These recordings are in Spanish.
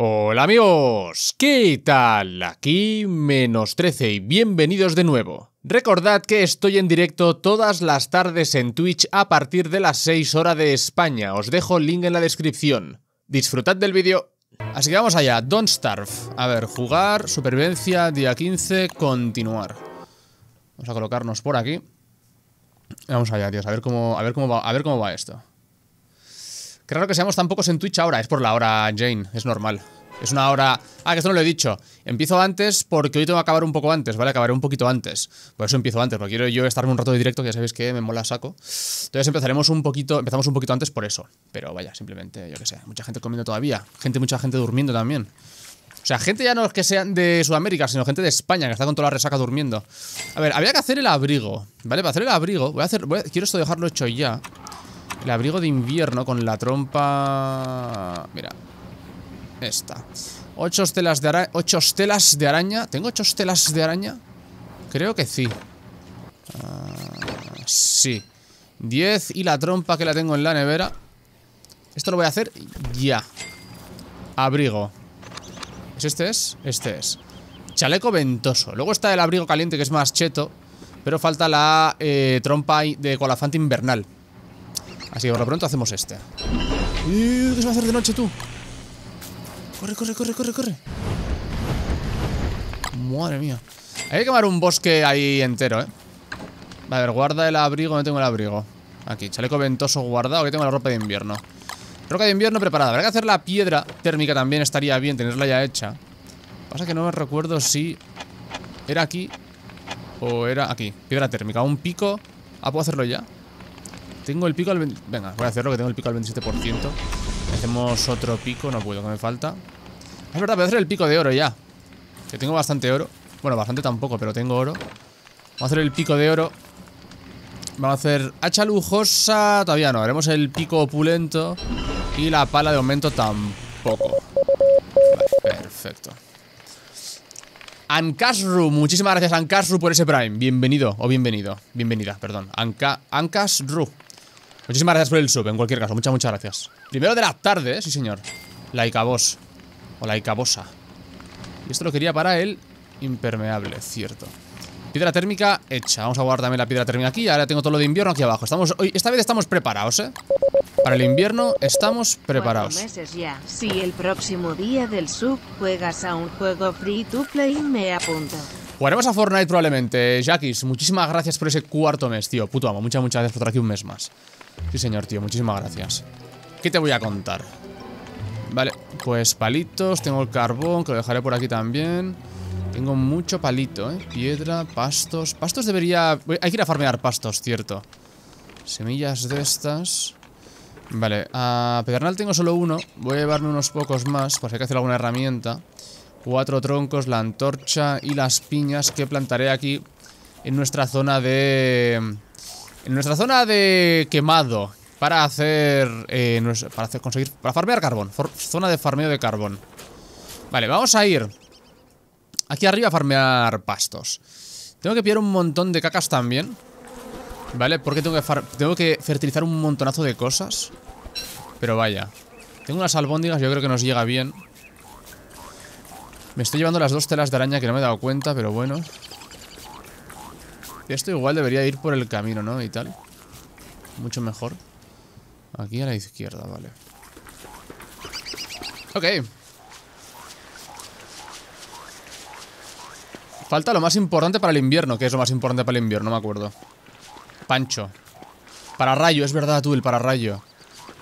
Hola amigos, ¿qué tal? Aquí menos 13 y bienvenidos de nuevo. Recordad que estoy en directo todas las tardes en Twitch a partir de las 6 horas de España, os dejo el link en la descripción. Disfrutad del vídeo. Así que vamos allá, Don't Starve. A ver, jugar, supervivencia, día 15, continuar. Vamos a colocarnos por aquí. Vamos allá, tíos, a ver cómo, a ver cómo, va, a ver cómo va esto. Qué raro que seamos tan pocos en Twitch ahora. Es por la hora, Jane. Es normal. Es una hora... Ah, que esto no lo he dicho. Empiezo antes porque hoy tengo que acabar un poco antes, ¿vale? Acabaré un poquito antes. Por eso empiezo antes, porque quiero yo estarme un rato de directo, que ya sabéis que me mola saco. Entonces empezaremos un poquito... Empezamos un poquito antes por eso. Pero vaya, simplemente, yo qué sé. Mucha gente comiendo todavía. Gente, mucha gente durmiendo también. O sea, gente ya no es que sean de Sudamérica, sino gente de España, que está con toda la resaca durmiendo. A ver, había que hacer el abrigo, ¿vale? Para hacer el abrigo, voy a hacer... quiero esto dejarlo hecho ya. El abrigo de invierno con la trompa... Mira. Esta. Ocho estelas de araña. Ocho de araña. ¿Tengo ocho estelas de araña? Creo que sí. Uh, sí. Diez y la trompa que la tengo en la nevera. Esto lo voy a hacer ya. Abrigo. ¿Es este es? Este es. Chaleco ventoso. Luego está el abrigo caliente que es más cheto. Pero falta la eh, trompa de colafante invernal. Así que por lo pronto hacemos este. ¿Qué se va a hacer de noche tú? Corre, corre, corre, corre, corre. Madre mía. Hay que quemar un bosque ahí entero, ¿eh? A ver, guarda el abrigo. No tengo el abrigo. Aquí, chaleco ventoso guardado. Que tengo la ropa de invierno. Ropa de invierno preparada. Habrá que hacer la piedra térmica también. Estaría bien tenerla ya hecha. Pasa que no me recuerdo si era aquí o era aquí. Piedra térmica. Un pico. Ah, ¿puedo hacerlo ya? Tengo el pico al... Venga, voy a hacerlo que tengo el pico al 27%. Hacemos otro pico, no puedo, que me falta. Es verdad, voy a hacer el pico de oro ya. Que tengo bastante oro. Bueno, bastante tampoco, pero tengo oro. Vamos a hacer el pico de oro. Vamos a hacer hacha lujosa. Todavía no, haremos el pico opulento. Y la pala de aumento tampoco. Vale, perfecto. Ankasru, muchísimas gracias Ankasru por ese Prime. Bienvenido, o bienvenido. Bienvenida, perdón. Anka. Muchísimas gracias por el sub, en cualquier caso. Muchas, muchas gracias. Primero de la tarde, ¿eh? sí señor. Laika Boss. O Laika Bosa. Y esto lo quería para el impermeable, cierto. Piedra térmica hecha. Vamos a guardar también la piedra térmica aquí. Ahora tengo todo lo de invierno aquí abajo. Estamos hoy, esta vez estamos preparados, ¿eh? Para el invierno estamos preparados. meses ya. Si el próximo día del sub juegas a un juego free to play, me apunto. Jugaremos a Fortnite probablemente. Jackis, muchísimas gracias por ese cuarto mes, tío. Puto amo. Muchas, muchas gracias por estar aquí un mes más. Sí, señor, tío. Muchísimas gracias. ¿Qué te voy a contar? Vale, pues palitos. Tengo el carbón, que lo dejaré por aquí también. Tengo mucho palito, ¿eh? Piedra, pastos. Pastos debería... Hay que ir a farmear pastos, cierto. Semillas de estas. Vale, a pedernal tengo solo uno. Voy a llevarme unos pocos más, por si hay que hacer alguna herramienta. Cuatro troncos, la antorcha y las piñas que plantaré aquí en nuestra zona de... En nuestra zona de quemado Para hacer... Eh, para conseguir... Para farmear carbón Zona de farmeo de carbón. Vale, vamos a ir Aquí arriba a farmear pastos. Tengo que pillar un montón de cacas también ¿Vale? Porque tengo que, tengo que fertilizar un montonazo de cosas. Pero vaya Tengo unas albóndigas, yo creo que nos llega bien. Me estoy llevando las dos telas de araña que no me he dado cuenta, pero bueno esto igual debería ir por el camino, ¿no? Y tal. Mucho mejor. Aquí a la izquierda, vale. Ok. Falta lo más importante para el invierno. ¿Qué es lo más importante para el invierno? No me acuerdo. Pancho. Pararrayo, es verdad tú, el pararrayo.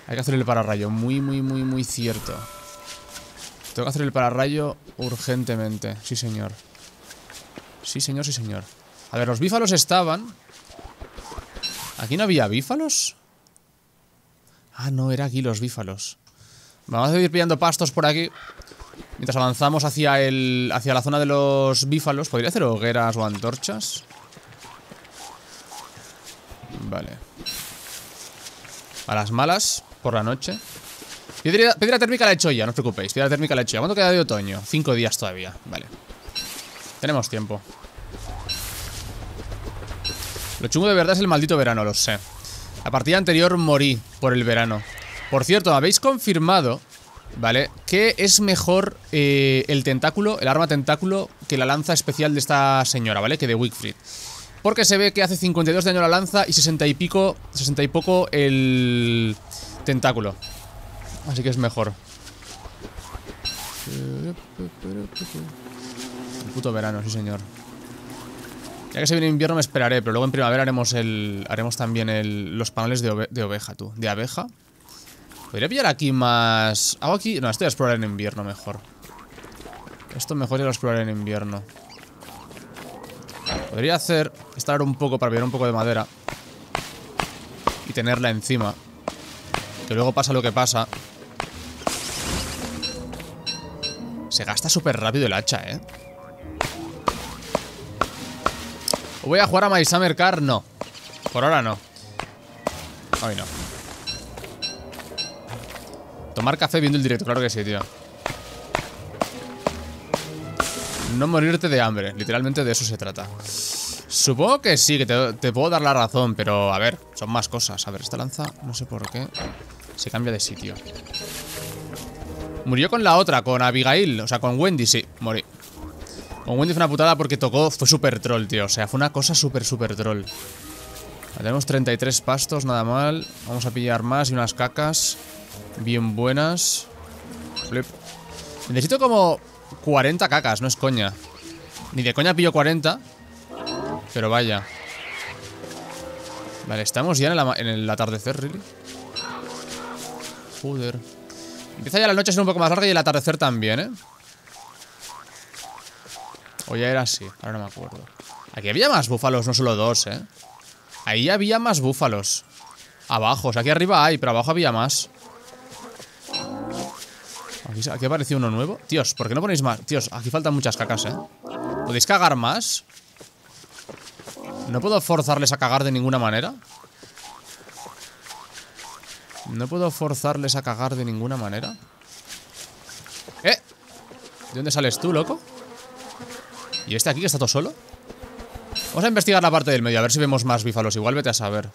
Hay que hacer el pararrayo. Muy, muy, muy, muy cierto. Tengo que hacer el pararrayo urgentemente. Sí, señor. Sí, señor, sí, señor. A ver, los bífalos estaban. ¿Aquí no había bífalos? Ah, no, era aquí los bífalos. Vamos a ir pillando pastos por aquí. Mientras avanzamos hacia el hacia la zona de los bífalos ¿Podría hacer hogueras o antorchas? Vale. A las malas, por la noche. Piedra, térmica la he hecho ya, no os preocupéis. Piedra térmica la he hecho ya. ¿Cuánto queda de otoño? Cinco días todavía, vale. Tenemos tiempo lo chungo de verdad es el maldito verano, lo sé. La partida anterior morí por el verano. Por cierto, habéis confirmado ¿Vale? ¿Qué es mejor eh, el tentáculo, el arma tentáculo, que la lanza especial de esta señora, ¿vale? Que de Wickfried. Porque se ve que hace 52 de daño la lanza y 60 y pico, 60 y poco el tentáculo. Así que es mejor. El puto verano, sí señor. Ya que se viene invierno me esperaré, pero luego en primavera haremos el haremos también el, los paneles de, oveja, tú. De abeja. Podría pillar aquí más... ¿Hago aquí? No, esto voy a explorar en invierno mejor. Esto mejor ya lo explorar en invierno. Podría hacer... Estar un poco para pillar un poco de madera. Y tenerla encima. Que luego pasa lo que pasa. Se gasta súper rápido el hacha, ¿eh? ¿Voy a jugar a My Summer Car? No. Por ahora no. Hoy no. Tomar café viendo el directo, claro que sí, tío. No morirte de hambre, literalmente de eso se trata. Supongo que sí, que te, te, puedo dar la razón, pero a ver, son más cosas. A ver, esta lanza, no sé por qué, se cambia de sitio. Murió con la otra, con Abigail, o sea, con Wendy, sí, morí. Con Wendy fue una putada porque tocó, fue súper troll, tío. O sea, fue una cosa súper, súper troll. Tenemos 33 pastos, nada mal. Vamos a pillar más y unas cacas. Bien buenas. Flip. Necesito como 40 cacas, no es coña. Ni de coña pillo 40. Pero vaya. Vale, estamos ya en el atardecer, ¿really? Joder. Empieza ya la noche a ser un poco más larga y el atardecer también, ¿eh? O ya era así, ahora no me acuerdo. Aquí había más búfalos, no solo dos, ¿eh? Ahí había más búfalos. Abajo, o sea, aquí arriba hay, pero abajo había más. Aquí, aquí apareció uno nuevo. Tíos, ¿por qué no ponéis más? Tíos, aquí faltan muchas cacas, ¿eh? ¿Podéis cagar más? ¿No puedo forzarles a cagar de ninguna manera? No puedo forzarles a cagar de ninguna manera. ¡Eh! ¿De dónde sales tú, loco? ¿Y este aquí que está todo solo? Vamos a investigar la parte del medio, a ver si vemos más bífalos. Igual vete a saber.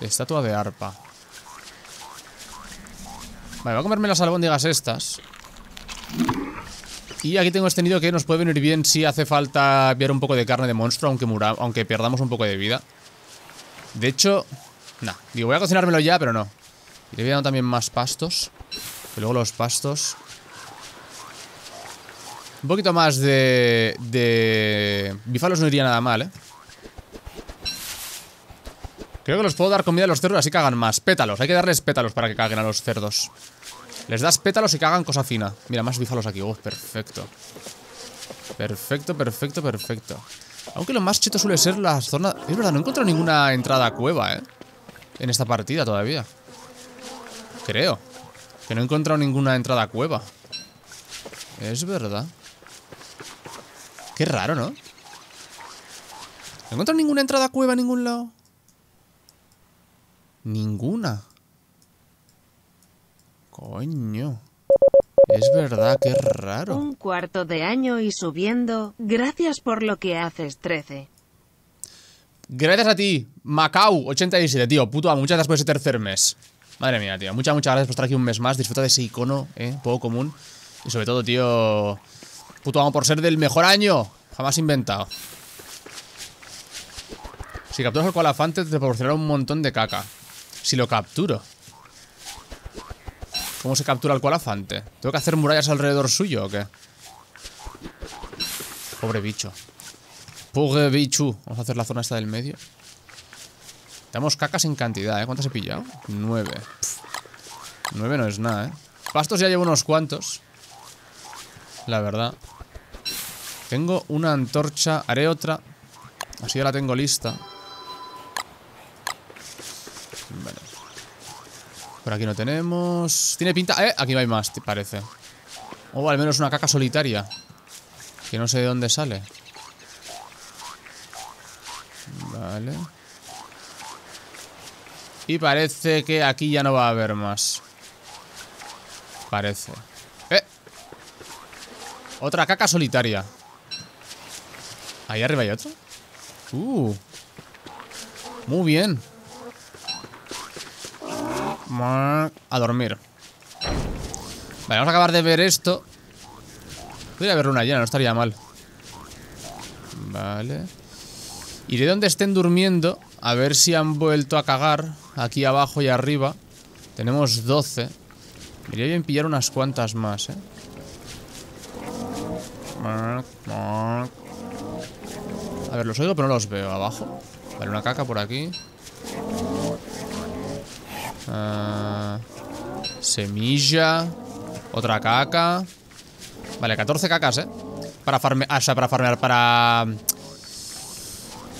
Estatua de arpa. Vale, voy a comerme las albóndigas estas. Y aquí tengo este nido que nos puede venir bien si hace falta enviar un poco de carne de monstruo, aunque, aunque perdamos un poco de vida. De hecho, no. Digo, voy a cocinármelo ya, pero no. Y le voy dando también más pastos. Y luego los pastos. Un poquito más de... De... Bífalos no iría nada mal, ¿eh? Creo que los puedo dar comida a los cerdos así cagan más. Pétalos, hay que darles pétalos para que caguen a los cerdos. Les das pétalos y cagan cosa fina. Mira, más bífalos aquí. Perfecto. Perfecto, perfecto, perfecto. Aunque lo más cheto suele ser la zona... Es verdad, no encuentro ninguna entrada a cueva, ¿eh? En esta partida todavía. Creo. Que no he encontrado ninguna entrada a cueva. Es verdad. Qué raro, ¿no? No he encontrado ninguna entrada a cueva en ningún lado. Ninguna. Coño. Es verdad, qué raro. Un cuarto de año y subiendo. Gracias por lo que haces, 13. Gracias a ti, Macau87, tío. Puto. Muchas gracias por ese tercer mes. Madre mía, tío. Muchas, muchas gracias por estar aquí un mes más. Disfruta de ese icono, eh. Poco común. Y sobre todo, tío. Puto amo por ser del mejor año. Jamás inventado. Si capturas el colafante, te proporcionará un montón de caca. Si lo capturo. ¿Cómo se captura el colafante? ¿Tengo que hacer murallas alrededor suyo o qué? Pobre bicho. Pobre bicho. Vamos a hacer la zona esta del medio. Tenemos cacas en cantidad, ¿eh? ¿Cuántas he pillado? Nueve. Nueve no es nada, ¿eh? Pastos ya llevo unos cuantos. La verdad. Tengo una antorcha. Haré otra. Así ya la tengo lista. Vale. Por aquí no tenemos... Tiene pinta... ¡Eh! Aquí no hay más, parece. O al menos una caca solitaria. Que no sé de dónde sale. Vale. Y parece que aquí ya no va a haber más. Parece. ¡Eh! Otra caca solitaria. Ahí arriba hay otro. Uh. Muy bien. A dormir. Vale, vamos a acabar de ver esto. Podría haber una llena, no estaría mal. Vale. Iré donde estén durmiendo. A ver si han vuelto a cagar. Aquí abajo y arriba. Tenemos 12. Iría bien pillar unas cuantas más, eh. A ver, los oigo pero no los veo abajo. Vale, una caca por aquí. Uh, Semilla. Otra caca. Vale, 14 cacas, eh Para farmear, o sea, para farmear, para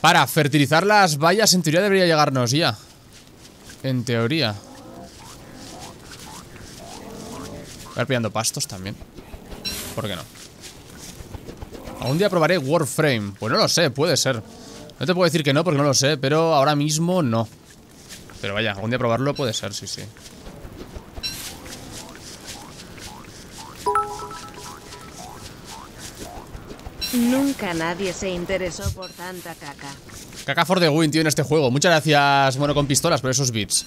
Para fertilizar las vallas En teoría debería llegarnos ya. En teoría. Voy a ir pillando pastos también. ¿Por qué no? Un día probaré Warframe. Pues no lo sé, puede ser. No te puedo decir que no porque no lo sé Pero ahora mismo no. Pero vaya, algún día probarlo puede ser, sí, sí. Nunca nadie se interesó por tanta caca. Caca for the win, tío, en este juego. Muchas gracias, bueno, con pistolas por esos bits.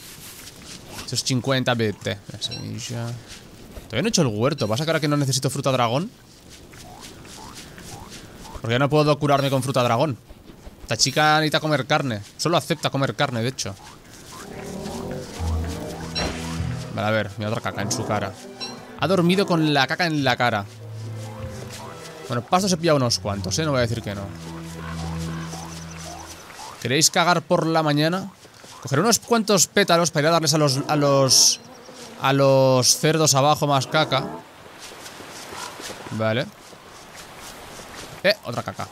Esos 50 bits Todavía no he hecho el huerto. ¿Pasa que ahora que no necesito fruta dragón? Porque ya no puedo curarme con fruta dragón. Esta chica necesita comer carne. Solo acepta comer carne, de hecho. Vale, a ver, mira otra caca en su cara. Ha dormido con la caca en la cara. Bueno, pasto se pilla unos cuantos, eh No voy a decir que no. ¿Queréis cagar por la mañana? Cogeré unos cuantos pétalos para ir a darles a los... A los... A los cerdos abajo más caca. Vale eh, otra caca.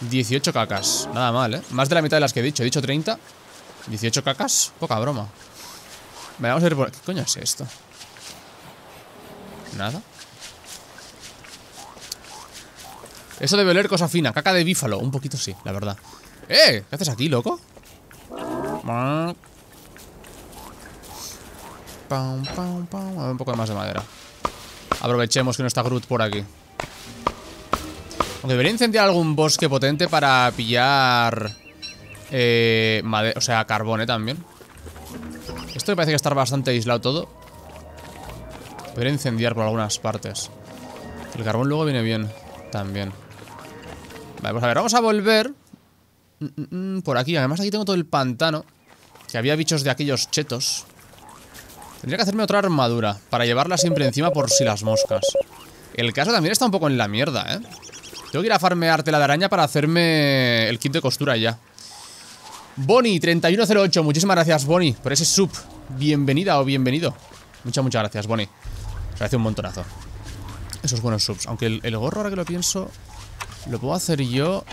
18 cacas. Nada mal, eh. Más de la mitad de las que he dicho. He dicho 30 18 cacas. Poca broma. Vale, vamos a ver por... ¿Qué coño es esto? Nada. Eso debe oler cosa fina Caca de bífalo. Un poquito sí, la verdad. ¡Eh! ¿Qué haces aquí, loco? A ver, un poco más de madera. Aprovechemos que no está Groot por aquí debería incendiar algún bosque potente para pillar... Eh, o sea, carbón, ¿eh? También. Esto me parece que está bastante aislado todo. Debería incendiar por algunas partes. El carbón luego viene bien. También. Vale, pues a ver, vamos a volver. Mm, mm, por aquí. Además aquí tengo todo el pantano. Que había bichos de aquellos chetos. Tendría que hacerme otra armadura. Para llevarla siempre encima por si las moscas. El caso también está un poco en la mierda, ¿eh? Tengo que ir a farmear tela de araña para hacerme el kit de costura ya. Bonnie3108, muchísimas gracias, Bonnie, por ese sub. Bienvenida o bienvenido. Muchas, muchas gracias, Bonnie. Gracias un montonazo. Esos buenos subs. Aunque el, gorro, ahora que lo pienso, lo puedo hacer yo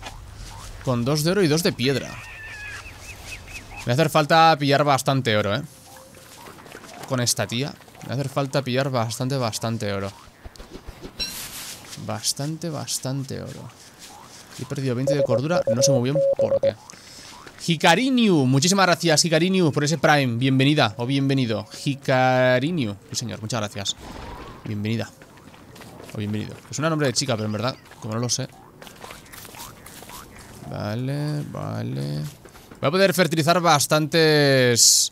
con dos de oro y dos de piedra. Me va a hacer falta pillar bastante oro, ¿eh? Con esta tía. Me va a hacer falta pillar bastante, bastante oro. Bastante, bastante oro. He perdido 20 de cordura No sé muy bien por qué. Hikariniu, muchísimas gracias Hikariniu por ese Prime, bienvenida o bienvenido. Hikariniu, sí señor, muchas gracias. Bienvenida O bienvenido, es un nombre de chica pero en verdad Como no lo sé. Vale, vale. Voy a poder fertilizar bastantes.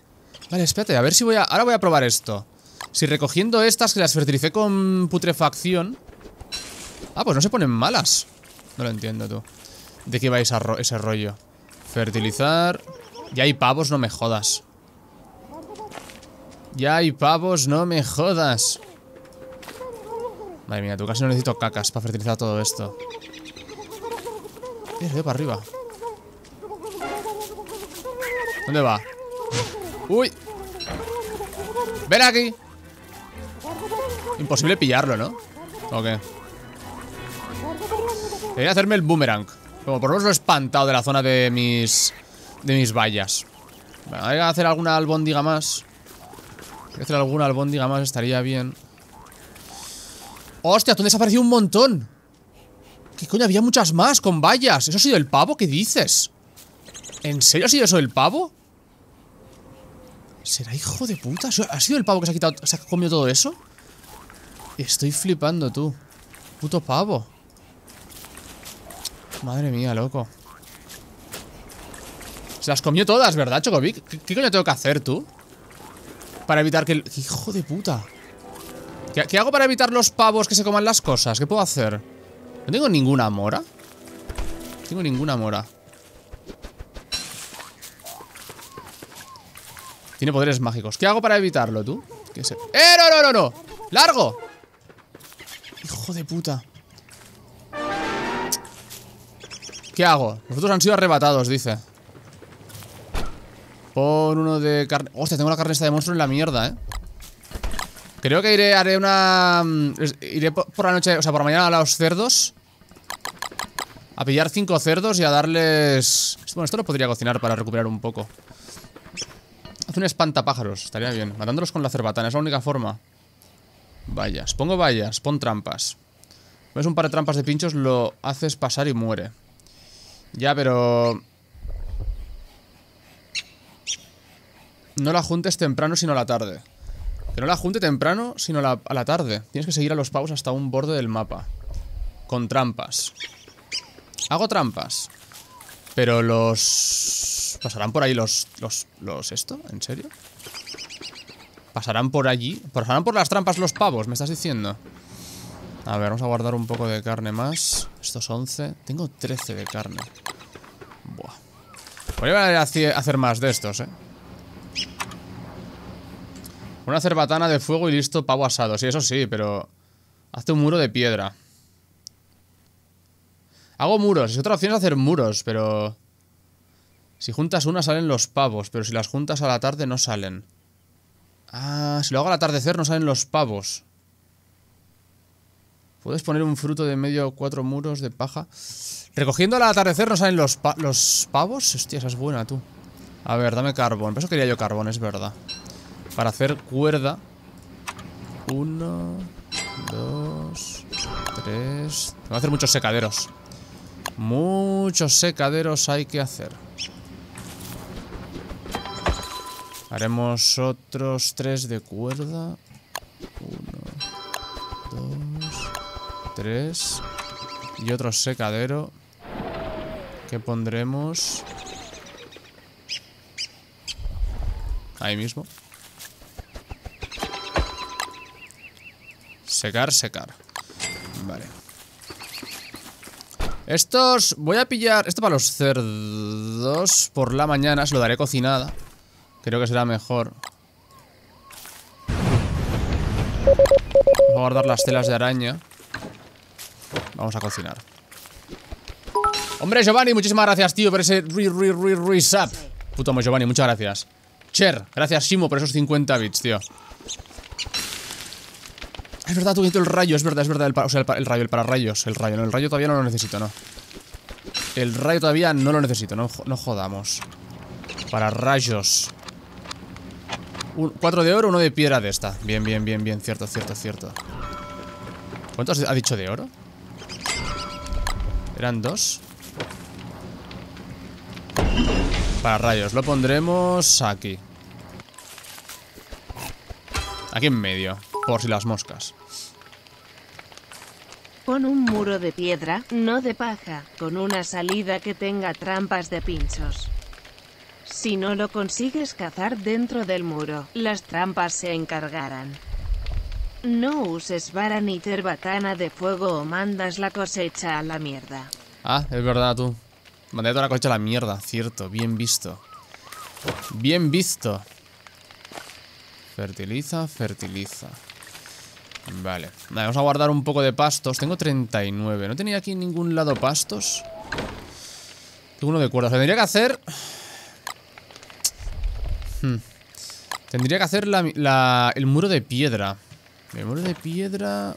Vale, espérate, a ver si voy a... Ahora voy a probar esto. Si recogiendo estas que las fertilicé con putrefacción Ah, pues no se ponen malas No lo entiendo tú ¿De qué va ese, ese rollo? Fertilizar Ya hay pavos, no me jodas Ya hay pavos, no me jodas Madre mía, tú casi no necesito cacas para fertilizar todo esto para arriba ¿Dónde va? ¡Uy! ¡Ven aquí! Imposible pillarlo, ¿no? ¿O qué? Debería hacerme el boomerang Como por lo menos lo he espantado de la zona de mis De mis vallas Hay que hacer alguna albóndiga más Hay que hacer alguna albóndiga más Estaría bien ¡Hostia! ¿Dónde desapareció un montón? ¿Qué coño? Había muchas más con vallas ¿Eso ha sido el pavo? ¿Qué dices? ¿En serio ha sido eso el pavo? ¿Será hijo de puta? ¿Ha sido el pavo que se ha quitado Se ha comido todo eso? Estoy flipando, tú Puto pavo Madre mía, loco Se las comió todas, ¿verdad, Chocovic? ¿Qué, coño tengo que hacer, tú? Para evitar que el... ¡Hijo de puta! ¿Qué, ¿Qué, hago para evitar los pavos que se coman las cosas? ¿Qué puedo hacer? No tengo ninguna mora. No tengo ninguna mora. Tiene poderes mágicos. ¿Qué hago para evitarlo, tú? ¿Qué se... ¡Eh, no, no, no, no! ¡Largo! Hijo de puta. ¿Qué hago? Los otros han sido arrebatados, dice. Pon uno de carne... Hostia, tengo la carne esta de monstruo en la mierda, ¿eh? Creo que iré, haré una... Mm, iré por la noche, o sea, por la mañana a los cerdos. A pillar cinco cerdos y a darles... Bueno, esto lo podría cocinar para recuperar un poco. Haz un espantapájaros, estaría bien. Matándolos con la cerbatana, es la única forma. Vallas, pongo vallas, pon trampas. Ves un par de trampas de pinchos, lo haces pasar y muere Ya, pero... No la juntes temprano sino a la tarde que no la junte temprano, sino a la tarde. Tienes que seguir a los pavos hasta un borde del mapa. Con trampas. Hago trampas. Pero los... ¿Pasarán por ahí los... los... los... esto? ¿En serio? ¿Pasarán por allí? ¿Pasarán por las trampas los pavos? ¿Me estás diciendo? A ver, vamos a guardar un poco de carne más. Estos 11. Tengo 13 de carne. Buah. Voy a hacer más de estos, eh. Una cerbatana de fuego y listo, pavo asado. Sí, eso sí, pero... Hazte un muro de piedra. Hago muros. Es otra opción es hacer muros, pero... Si juntas una salen los pavos, pero si las juntas a la tarde no salen. Ah, si lo hago al atardecer no salen los pavos. Puedes poner un fruto de medio cuatro muros de paja. Recogiendo al atardecer no salen los, los pavos. Hostia, esa es buena, tú. A ver, dame carbón. Por eso quería yo carbón, es verdad. Para hacer cuerda Uno Dos Tres Tengo que hacer muchos secaderos Muchos secaderos hay que hacer Haremos otros tres de cuerda Uno Dos Tres Y otro secadero Que pondremos Ahí mismo. Secar, secar. Vale. Estos voy a pillar Esto para los cerdos Por la mañana, se lo daré cocinada. Creo que será mejor. Voy a guardar las telas de araña Vamos a cocinar Hombre, Giovanni, muchísimas gracias, tío Por ese re, re, re, re, sap Puto Giovanni, muchas gracias Cher, gracias Simo por esos 50 bits, tío es verdad, tú el rayo, es verdad, es verdad. El, o sea, el, rayo, el pararrayos. El rayo, no, el rayo todavía no lo necesito, no. El rayo todavía no lo necesito, no, no jodamos. Para rayos. cuatro de oro, uno de piedra de esta. Bien, bien, bien, bien. Cierto, cierto, cierto. ¿Cuántos ha dicho de oro? ¿Eran dos? Para rayos, lo pondremos aquí. Aquí en medio, por si las moscas. Pon un muro de piedra, no de paja, con una salida que tenga trampas de pinchos. Si no lo consigues cazar dentro del muro, las trampas se encargarán. No uses vara ni terbatana de fuego o mandas la cosecha a la mierda. Ah, es verdad tú. Mandé toda la cosecha a la mierda, cierto, bien visto. Bien visto. Fertiliza, fertiliza. Vale. vamos a guardar un poco de pastos. Tengo 39. ¿No tenía aquí ningún lado pastos? Tengo uno de cuerda. tendría que hacer... Hmm. Tendría que hacer el muro de piedra. El muro de piedra...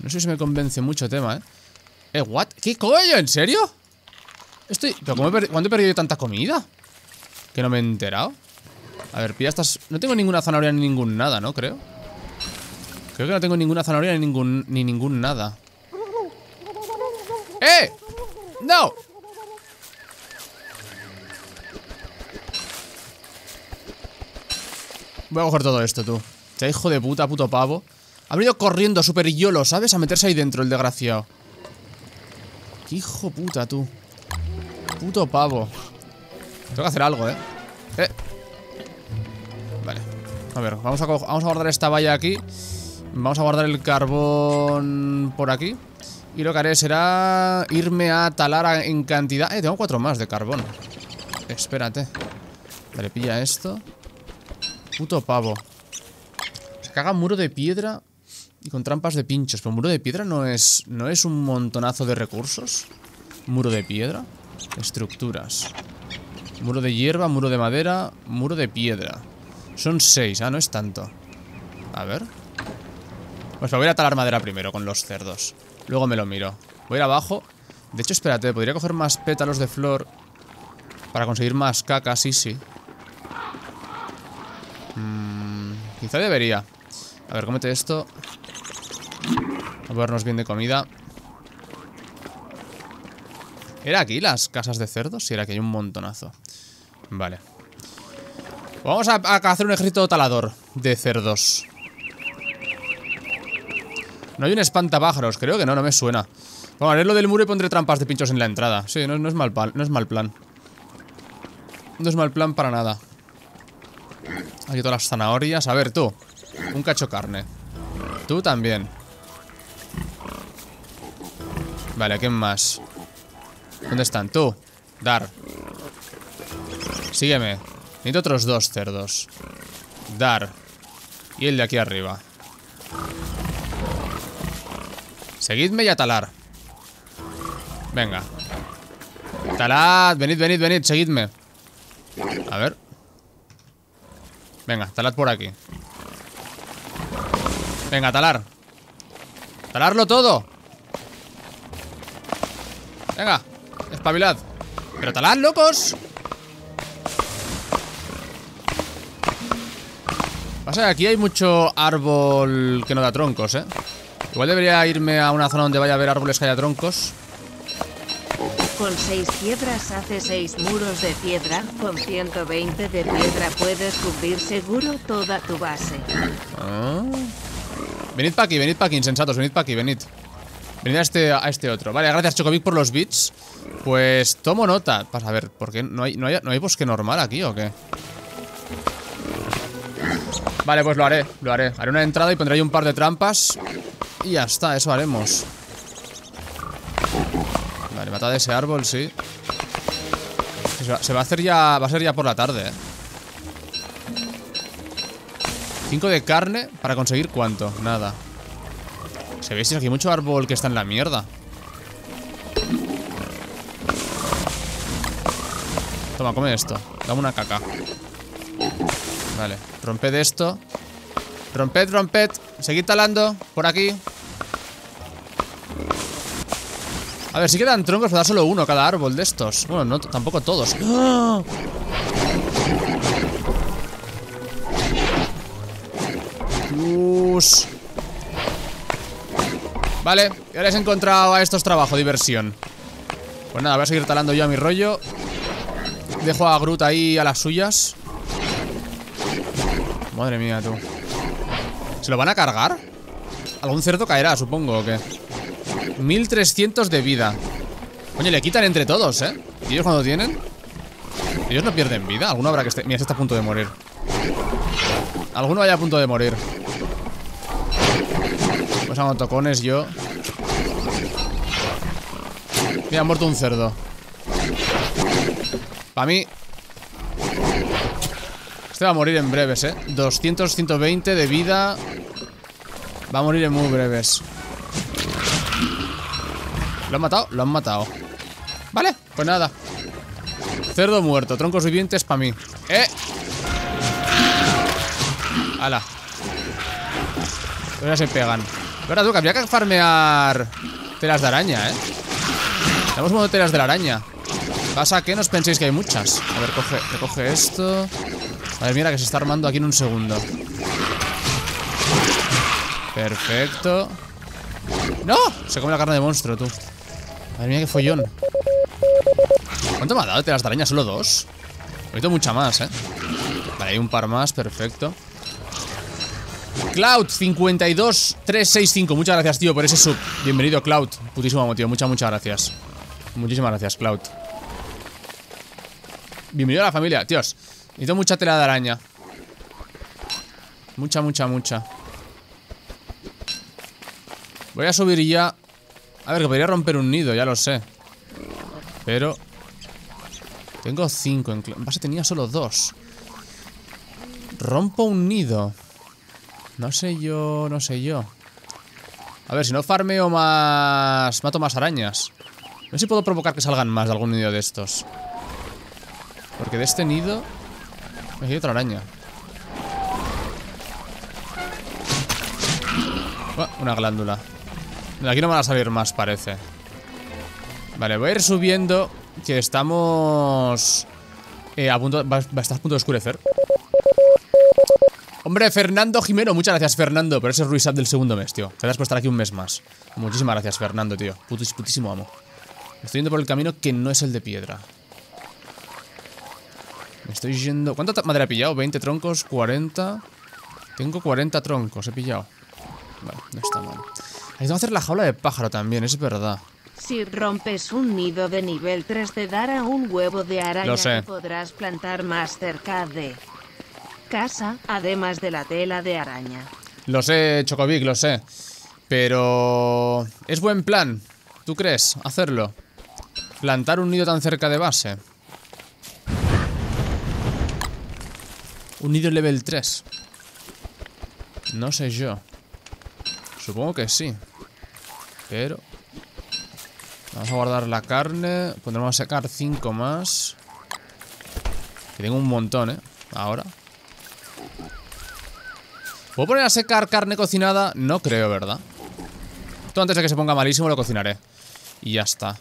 No sé si me convence mucho tema, ¿eh? ¿Eh, what? ¿Qué coño? ¿En serio? Estoy... ¿Pero ¿cuándo he perdido tanta comida? Que no me he enterado A ver, pilla estas... No tengo ninguna zanahoria ni ningún nada, ¿no? Creo Creo que no tengo ninguna zanahoria ni ningún, ni ningún nada. ¡Eh! ¡No! Voy a coger todo esto, tú. Ya hijo de puta, puto pavo. Ha venido corriendo super yolo, ¿sabes? A meterse ahí dentro, el desgraciado. Hijo puta, tú. Puto pavo. Tengo que hacer algo, ¿eh? Eh. Vale. A ver, vamos a, vamos a guardar esta valla aquí. Vamos a guardar el carbón por aquí. Y lo que haré será irme a talar en cantidad. Eh, tengo cuatro más de carbón. Espérate. Vale, pilla esto. Puto pavo. Se caga muro de piedra y con trampas de pinchos. Pero muro de piedra no es, no es un montonazo de recursos. Muro de piedra. Estructuras. Muro de hierba, muro de madera, muro de piedra. Son seis. Ah, no es tanto. A ver. Pues voy a talar madera primero con los cerdos. Luego me lo miro. Voy a ir abajo. De hecho, espérate, podría coger más pétalos de flor para conseguir más caca, sí, sí. Mm, quizá debería. A ver, cómete esto. A vernos bien de comida. ¿Era aquí las casas de cerdos? Sí, era que hay un montonazo. Vale. Vamos a, a hacer un ejército talador de cerdos. No hay un espantapájaros, creo que no, no me suena. Bueno, haré lo del muro y pondré trampas de pinchos en la entrada. Sí, no, es, mal no es mal plan. No es mal plan para nada. Aquí todas las zanahorias. A ver, tú. Un cacho carne. Tú también. Vale, ¿quién más? ¿Dónde están? Tú. Dar. Sígueme. Necesito otros dos cerdos. Dar. Y el de aquí arriba. Seguidme y a talar. Venga. Talad, venid, venid, venid, seguidme. A ver. Venga, talad por aquí. Venga, talar. Talarlo todo. Venga, espabilad. Pero talad, locos. Pasa que aquí hay mucho árbol que no da troncos, ¿eh? Igual debería irme a una zona donde vaya a haber árboles que haya troncos. Con seis piedras hace seis muros de piedra. Con 120 de piedra puedes cubrir seguro toda tu base. Ah. Venid para aquí, venid para aquí, insensatos, venid para aquí, venid. Venid a este, a este otro. Vale, gracias Chocovic por los bits. Pues tomo nota. Para ver, ¿por qué no hay, no hay, bosque normal aquí o qué? Vale, pues lo haré, lo haré. Haré una entrada y pondré ahí un par de trampas. Y ya está, eso haremos Vale, matad ese árbol, sí Se va a hacer ya... Va a ser ya por la tarde, eh 5 de carne para conseguir cuánto, nada. Se ve si aquí hay mucho árbol que está en la mierda. Toma, come esto. Dame una caca. Vale, romped esto. Romped, romped. Seguid talando, por aquí. A ver, si quedan troncos, pero da solo uno cada árbol de estos. Bueno, no, tampoco todos. Vale, ya les he encontrado a estos trabajo, diversión. Pues nada, voy a seguir talando yo a mi rollo. Dejo a Groot ahí a las suyas. Madre mía, tú. ¿Se lo van a cargar? Algún cerdo caerá, supongo, ¿o qué? 1300 de vida Oye, le quitan entre todos, ¿eh? ¿Y ellos cuando tienen? Ellos no pierden vida Alguno habrá que esté... Mira, este está a punto de morir Alguno vaya a punto de morir Pues a tocones yo Mira, ha muerto un cerdo Para mí Este va a morir en breves, ¿eh? 200, 120 de vida Va a morir en muy breves ¿Lo han matado? Lo han matado Vale, pues nada Cerdo muerto, troncos vivientes para mí ¡Eh! ¡Hala! ya se pegan Verdad, que habría que farmear Telas de araña, ¿eh? Tenemos un telas de la araña Pasa que no os penséis que hay muchas A ver, coge, coge esto A ver, mira que se está armando aquí en un segundo Perfecto ¡No! Se come la carne de monstruo, tú Madre mía, qué follón ¿Cuánto me ha dado de las de araña? ¿Solo dos? Necesito mucha más, ¿eh? Vale, hay un par más, perfecto Cloud 52365 Muchas gracias, tío, por ese sub. Bienvenido, Cloud. Putísimo tío Muchas, muchas gracias. Muchísimas gracias, Cloud. Bienvenido a la familia, tíos. Necesito mucha tela de araña. Mucha, mucha, mucha. Voy a subir ya. A ver, que podría romper un nido, ya lo sé. Pero Tengo cinco en base tenía solo dos. Rompo un nido No sé yo, no sé yo. A ver, si no farmeo más Mato más arañas. No sé si puedo provocar que salgan más de algún nido de estos. Porque de este nido Me hay otra araña. Una glándula. De aquí no van a salir más, parece. Vale, voy a ir subiendo Que estamos eh, a punto, va, va, a punto de oscurecer Hombre, Fernando Jimeno Muchas gracias, Fernando Por ese ruisat del segundo mes, tío Gracias por estar aquí un mes más Muchísimas gracias, Fernando, tío Putis, Putísimo amo Estoy yendo por el camino que no es el de piedra Me estoy yendo... ¿Cuánta madera he pillado? ¿20 troncos? ¿40? Tengo 40 troncos, he pillado Vale, no está mal. Hay que hacer la jaula de pájaro también, es verdad. Si rompes un nido de nivel 3 te dará un huevo de araña Lo sé. que podrás plantar más cerca de casa, además de la tela de araña. Lo sé, Chocovic, lo sé. Pero... ¿Es buen plan? ¿Tú crees? Hacerlo. Plantar un nido tan cerca de base. Un nido level 3. No sé yo. Supongo que sí. Pero... Vamos a guardar la carne. Pondremos a sacar 5 más. Que tengo un montón, ¿eh? Ahora. ¿Puedo poner a secar carne cocinada? No creo, ¿verdad? Todo antes de que se ponga malísimo lo cocinaré. Y ya está.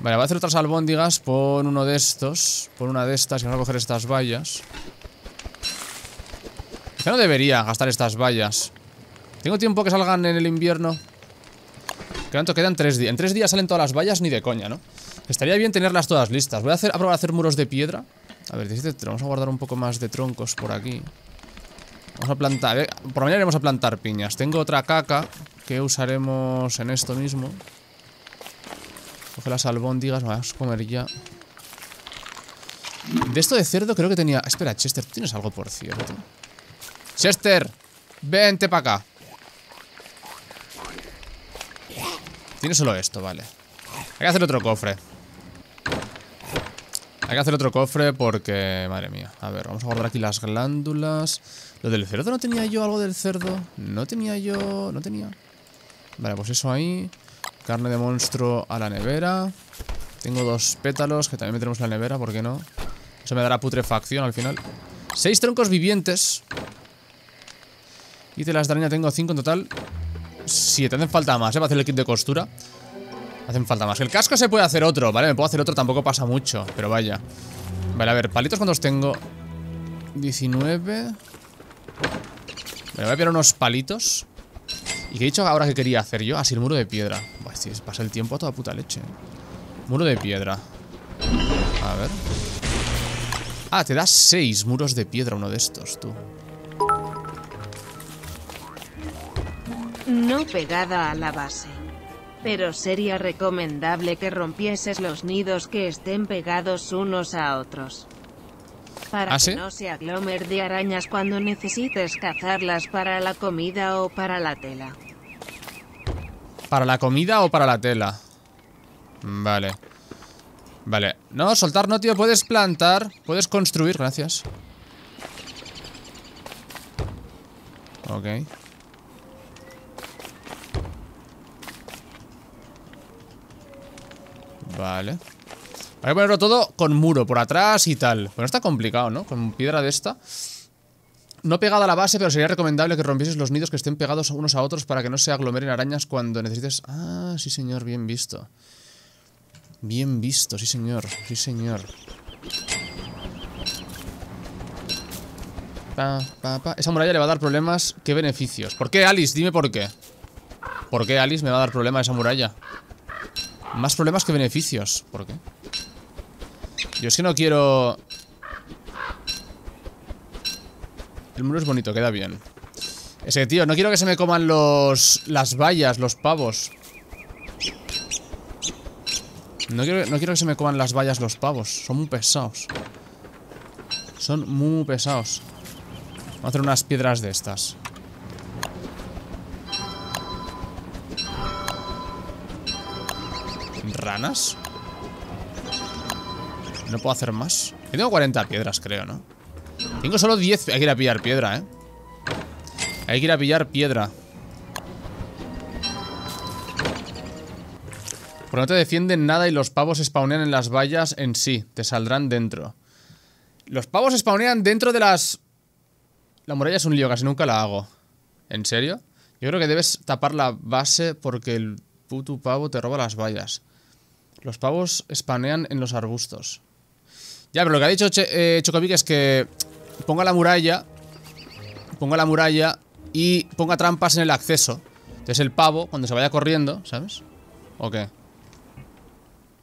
Vale, voy a hacer otras albóndigas. Pon uno de estos. Pon una de estas y vamos a coger estas vallas. Ya no debería gastar estas vallas. ¿Tengo tiempo que salgan en el invierno? ¿Cuánto quedan? Tres días. En tres días salen todas las vallas, ni de coña, ¿no? Estaría bien tenerlas todas listas. Voy a, probar a hacer muros de piedra. A ver, 17, vamos a guardar un poco más de troncos por aquí. Vamos a plantar. Eh, por mañana iremos a plantar piñas. Tengo otra caca que usaremos en esto mismo. Coge las albóndigas, vamos a comer ya. De esto de cerdo creo que tenía... Espera, Chester, ¿tú tienes algo por cierto? Chester, vente para acá. Tiene solo esto, vale. Hay que hacer otro cofre. Hay que hacer otro cofre porque... Madre mía. A ver, vamos a guardar aquí las glándulas. ¿Lo del cerdo no tenía yo algo del cerdo? No tenía yo... No tenía. Vale, pues eso ahí. Carne de monstruo a la nevera. Tengo dos pétalos que también metemos la nevera, ¿por qué no? Eso me dará putrefacción al final. Seis troncos vivientes. Y telas de araña tengo cinco en total. Siete, hacen falta más, ¿eh? Para hacer el kit de costura. Hacen falta más. El casco se puede hacer otro, ¿vale? Me puedo hacer otro, tampoco pasa mucho. Pero vaya. Vale, a ver, palitos cuántos tengo. 19. Vale, voy a pillar unos palitos. ¿Y qué he dicho ahora que quería hacer yo? Así el muro de piedra. Buah, si pasa el tiempo a toda puta leche. Muro de piedra. A ver. Ah, te das 6 muros de piedra uno de estos, tú. No pegada a la base. Pero sería recomendable que rompieses los nidos que estén pegados unos a otros. Para ¿Ah, que sí? no se aglomer de arañas cuando necesites cazarlas para la comida o para la tela. ¿Para la comida o para la tela? Vale. Vale. No, soltar no, tío. Puedes plantar. Puedes construir. Gracias. Ok. Vale. Voy a ponerlo todo con muro por atrás y tal. Bueno, está complicado, ¿no? Con piedra de esta. No pegada a la base, pero sería recomendable que rompieses los nidos que estén pegados unos a otros para que no se aglomeren arañas cuando necesites... Ah, sí señor, bien visto. Bien visto, sí señor, sí señor. Pa, pa, pa. Esa muralla le va a dar problemas. ¿Qué beneficios? ¿Por qué, Alice? Dime por qué. ¿Por qué, Alice, me va a dar problemas esa muralla? Más problemas que beneficios. ¿Por qué? Yo es que no quiero... El muro es bonito, queda bien. Es que, tío, no quiero que se me coman los... Las vallas, los pavos. No quiero, no quiero que se me coman las vallas los pavos. Son muy pesados. Son muy pesados. Vamos a hacer unas piedras de estas. Ranas. No puedo hacer más. Yo tengo 40 piedras, creo, ¿no? Tengo solo 10. Hay que ir a pillar piedra, ¿eh? Hay que ir a pillar piedra. Porque no te defienden nada y los pavos spawnean en las vallas en sí. Te saldrán dentro. Los pavos spawnean dentro de las... La muralla es un lío, casi nunca la hago. ¿En serio? Yo creo que debes tapar la base porque el puto pavo te roba las vallas. Los pavos spanean en los arbustos. Ya, pero lo que ha dicho eh, Chocovic es que ponga la muralla, ponga la muralla y ponga trampas en el acceso. Entonces el pavo, cuando se vaya corriendo, ¿sabes? ¿O qué?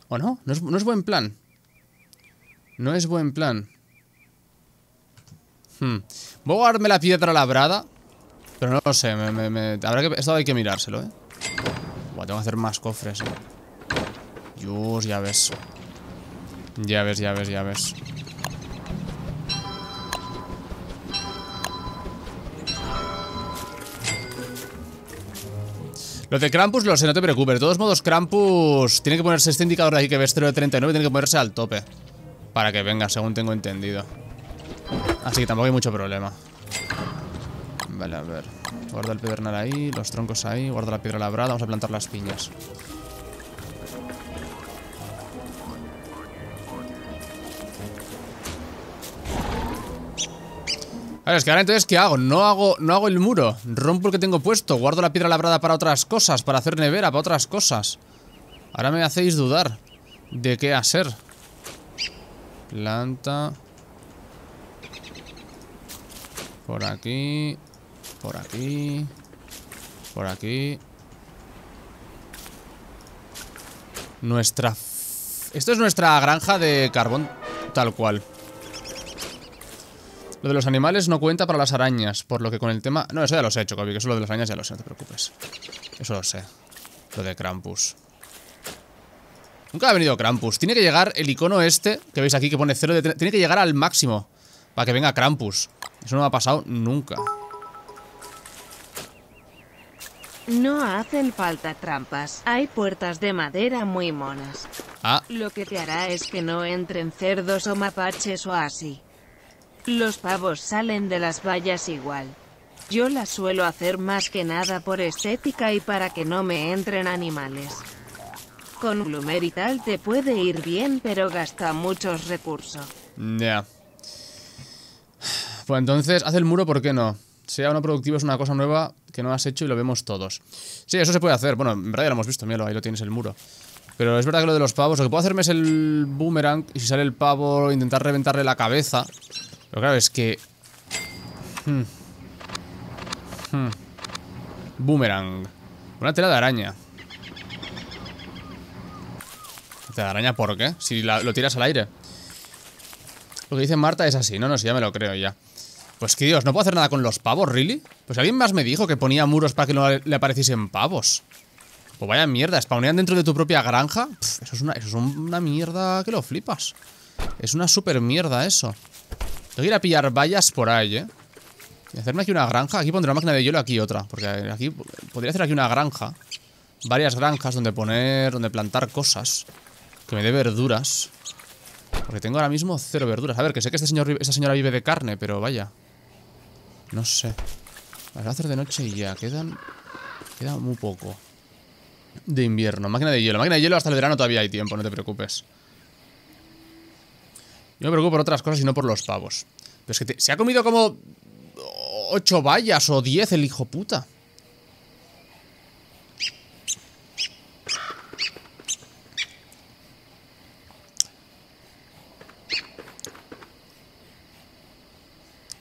¿O no? No es, buen plan. No es buen plan. Hmm. Voy a guardarme la piedra labrada. Pero no lo sé, me, que, esto hay que mirárselo, ¿eh? Buah, tengo que hacer más cofres, ¿eh? Dios, ya ves. Ya ves, ya ves, ya ves. Lo de Krampus lo sé, no te preocupes. De todos modos, Krampus tiene que ponerse este indicador de aquí que ves 0 de 39, tiene que ponerse al tope. Para que venga, según tengo entendido. Así que tampoco hay mucho problema. Vale, a ver. Guarda el pedernal ahí, los troncos ahí, guarda la piedra labrada, vamos a plantar las piñas. A es que ahora entonces, ¿qué hago? No hago, no hago el muro. Rompo el que tengo puesto. Guardo la piedra labrada para otras cosas. Para hacer nevera, para otras cosas. Ahora me hacéis dudar de qué hacer. Planta. Por aquí. Por aquí. Por aquí. Nuestra... Esto es nuestra granja de carbón tal cual. Lo de los animales no cuenta para las arañas, por lo que con el tema... No, eso ya lo sé, Chocobi, que eso lo de las arañas ya lo sé, no te preocupes. Eso lo sé. Lo de Krampus. Nunca ha venido Krampus. Tiene que llegar el icono este, que veis aquí que pone 0 de... Tiene que llegar al máximo para que venga Krampus. Eso no me ha pasado nunca. No hacen falta trampas. Hay puertas de madera muy monas. Ah. Lo que te hará es que no entren cerdos o mapaches o así. Los pavos salen de las vallas igual. Yo las suelo hacer más que nada por estética y para que no me entren animales. Con Bloomer y tal te puede ir bien, pero gasta muchos recursos. Ya. Pues entonces, haz el muro, ¿por qué no? Sea uno productivo es una cosa nueva que no has hecho y lo vemos todos. Sí, eso se puede hacer. Bueno, en verdad ya lo hemos visto, míralo, ahí lo tienes el muro. Pero es verdad que lo de los pavos, lo que puedo hacerme es el boomerang y si sale el pavo, intentar reventarle la cabeza. Pero claro, es que... Hmm. Hmm. Boomerang. Una tela de araña. ¿Tela de araña por qué? Si lo tiras al aire. Lo que dice Marta es así. No, no, sí, ya me lo creo ya. Pues que Dios, ¿no puedo hacer nada con los pavos, really? Pues alguien más me dijo que ponía muros para que no le apareciesen pavos. Pues vaya mierda, spawnean dentro de tu propia granja. eso, es una, eso es una mierda que lo flipas. Es una super mierda eso. Tengo que ir a pillar vallas por ahí, ¿eh? Y hacerme aquí una granja. Aquí pondré una máquina de hielo, aquí otra. Porque aquí podría hacer aquí una granja. Varias granjas donde poner, donde plantar cosas. Que me dé verduras. Porque tengo ahora mismo cero verduras. A ver, que sé que este esta señora vive de carne, pero vaya. No sé. Las voy a hacer de noche y ya. Quedan. Queda muy poco. De invierno. Máquina de hielo. Máquina de hielo hasta el verano todavía hay tiempo, no te preocupes. Yo me preocupo por otras cosas y no por los pavos. Pero es que se ha comido como. Ocho vallas o diez el hijo puta.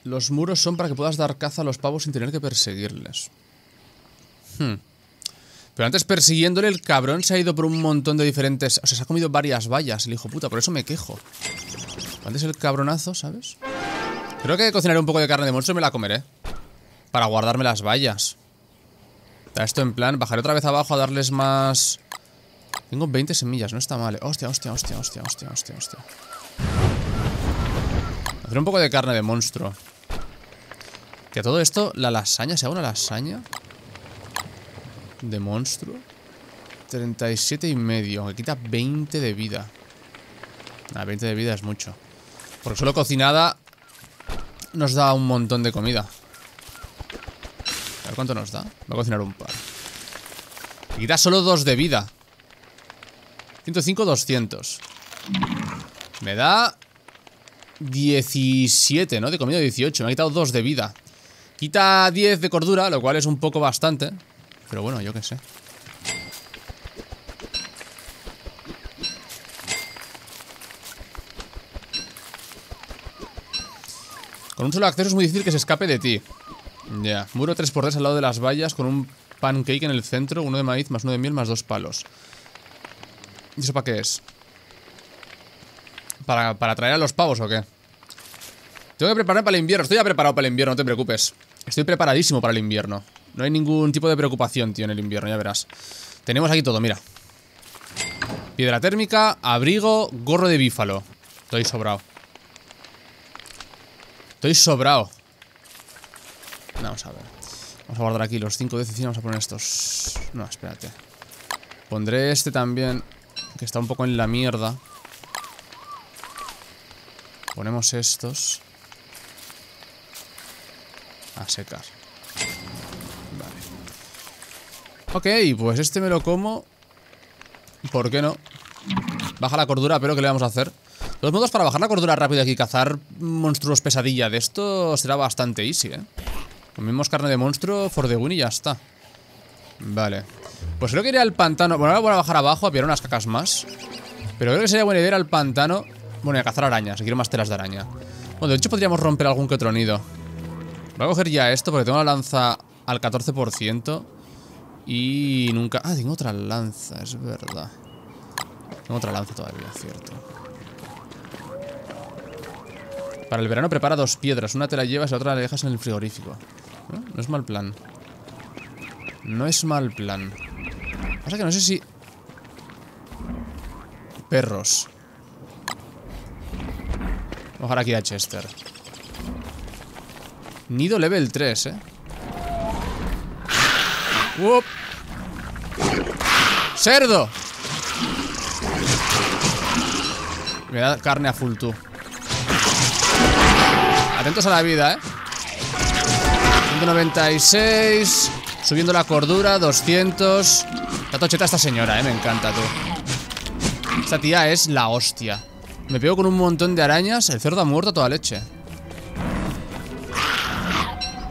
Los muros son para que puedas dar caza a los pavos sin tener que perseguirles. Hmm. Pero antes persiguiéndole el cabrón se ha ido por un montón de diferentes... O sea, se ha comido varias vallas el hijo puta, por eso me quejo. Antes el cabronazo, ¿sabes? Creo que cocinaré un poco de carne de monstruo y me la comeré. Para guardarme las vallas. Esto en plan, bajaré otra vez abajo a darles más... Tengo 20 semillas, no está mal. ¿eh? Hostia, hostia, hostia, hostia, hostia, hostia, hostia. Hacer un poco de carne de monstruo. Que todo esto, la lasaña, ¿se haga una lasaña? ¿De monstruo? 37 y medio. Me quita 20 de vida. Nah, 20 de vida es mucho. Porque solo cocinada nos da un montón de comida. A ver cuánto nos da. Voy a cocinar un par. Me quita solo 2 de vida. 105, 200. Me da 17, ¿no? De comida 18. Me ha quitado 2 de vida. Quita 10 de cordura, lo cual es un poco bastante. Pero bueno, yo qué sé. Con un solo acceso es muy difícil que se escape de ti. Ya. Muro 3x3 al lado de las vallas con un pancake en el centro, uno de maíz más uno de miel más dos palos. ¿Y eso para qué es? ¿Para, ¿Para atraer a los pavos o qué? Tengo que prepararme para el invierno. Estoy ya preparado para el invierno, no te preocupes. Estoy preparadísimo para el invierno. No hay ningún tipo de preocupación, tío, en el invierno, ya verás. Tenemos aquí todo, mira. Piedra térmica, abrigo, gorro de bífalo. Estoy sobrado. Estoy sobrado. Vamos a ver. Vamos a guardar aquí los 5 de y vamos a poner estos. No, espérate. Pondré este también, que está un poco en la mierda. Ponemos estos. A secar. Vale. Ok, pues este me lo como. ¿Por qué no? Baja la cordura, pero ¿qué le vamos a hacer? Todos modos, para bajar la cordura rápido aquí y cazar monstruos pesadilla de esto será bastante easy, ¿eh? Comemos carne de monstruo for the win y ya está. Vale. Pues creo que iré al pantano. Bueno, ahora voy a bajar abajo a pillar unas cacas más. Pero creo que sería buena idea ir al pantano. Bueno, y a cazar arañas. Quiero más telas de araña. Bueno, de hecho podríamos romper algún que otro nido. Voy a coger ya esto porque tengo la lanza al 14%. Y nunca... Ah, tengo otra lanza, es verdad. Tengo otra lanza todavía, cierto. Para el verano prepara dos piedras. Una te la llevas y la otra la dejas en el frigorífico. ¿No? no es mal plan. No es mal plan. Pasa que no sé si... Perros. Dejar aquí a Chester. Nido level 3, eh. ¡Wop! ¡Cerdo! Me da carne a full tú. Atentos a la vida, eh. 196. Subiendo la cordura, 200. Está tocheta esta señora, eh. Me encanta, tú. Esta tía es la hostia. Me pego con un montón de arañas. El cerdo ha muerto toda leche.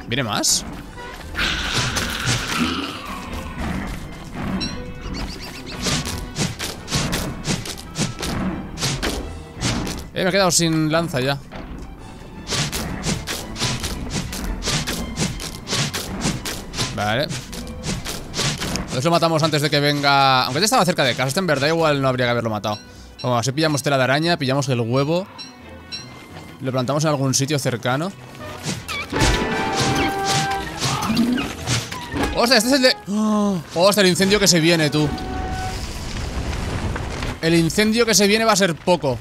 ¿Viene más? Eh, me he quedado sin lanza ya Vale Entonces lo matamos antes de que venga Aunque ya estaba cerca de casa Este en verdad igual no habría que haberlo matado Vamos, así pillamos tela de araña Pillamos el huevo Lo plantamos en algún sitio cercano ¡Ostras! Este es el de... ¡Oh! ¡Ostras! El incendio que se viene, tú El incendio que se viene va a ser poco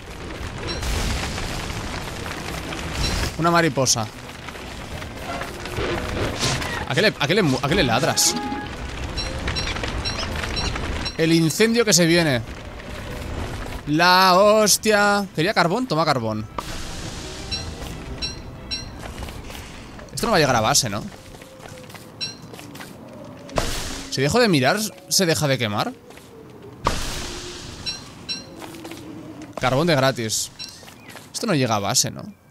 Una mariposa ¿A qué, le, a, qué le, ¿A qué le ladras? El incendio que se viene La hostia ¿Quería carbón? Toma carbón Esto no va a llegar a base, ¿no? Si dejo de mirar, ¿se deja de quemar? Carbón de gratis Esto no llega a base, ¿no?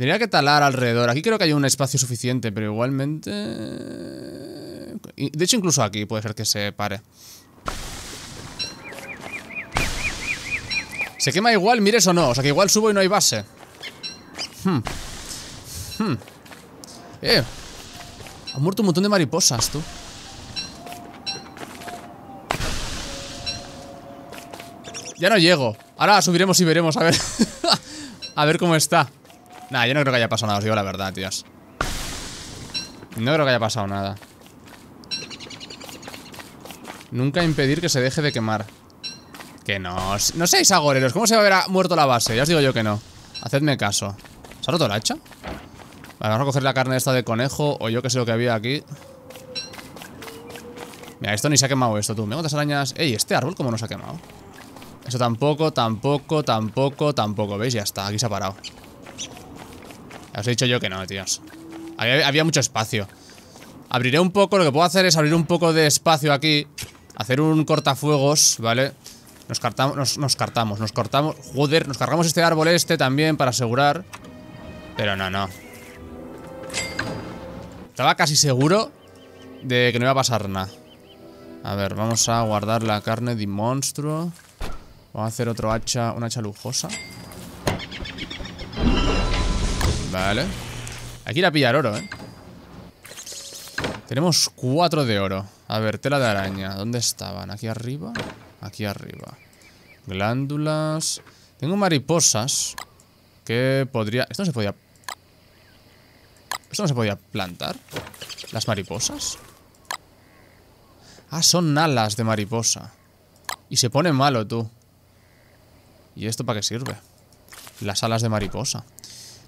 Tendría que talar alrededor. Aquí creo que hay un espacio suficiente, pero igualmente... De hecho, incluso aquí puede ser que se pare. Se quema igual, mires o no. O sea que igual subo y no hay base. Hmm. Hmm. Eh. Ha muerto un montón de mariposas, tú. Ya no llego. Ahora subiremos y veremos, a ver. a ver cómo está. Nah, yo no creo que haya pasado nada, os digo la verdad, tíos. No creo que haya pasado nada. Nunca impedir que se deje de quemar. Que no. No seáis agoreros. ¿Cómo se va a haber muerto la base? Ya os digo yo que no. Hacedme caso. ¿Se ha roto el hacha? Vale, vamos a coger la carne esta de conejo O yo que sé lo que había aquí Mira, esto ni se ha quemado esto, tú Me las arañas Ey, este árbol cómo no se ha quemado Eso tampoco, tampoco, tampoco, tampoco ¿Veis? Ya está, aquí se ha parado os he dicho yo que no, tíos había, mucho espacio. Abriré un poco, lo que puedo hacer es abrir un poco de espacio aquí Hacer un cortafuegos, ¿vale? Nos cartamos, nos, nos cartamos, nos cortamos Joder, nos cargamos este árbol este también para asegurar Pero no, no. Estaba casi seguro de que no iba a pasar nada. A ver, vamos a guardar la carne de monstruo. Vamos a hacer otro hacha, una hacha lujosa Vale Hay que ir a pillar oro, ¿eh? Tenemos cuatro de oro A ver, tela de araña ¿Dónde estaban? ¿Aquí arriba? Aquí arriba Glándulas Tengo mariposas Que podría... Esto no se podía... Esto no se podía plantar ¿Las mariposas? Ah, son alas de mariposa Y se pone malo, tú ¿Y esto para qué sirve? Las alas de mariposa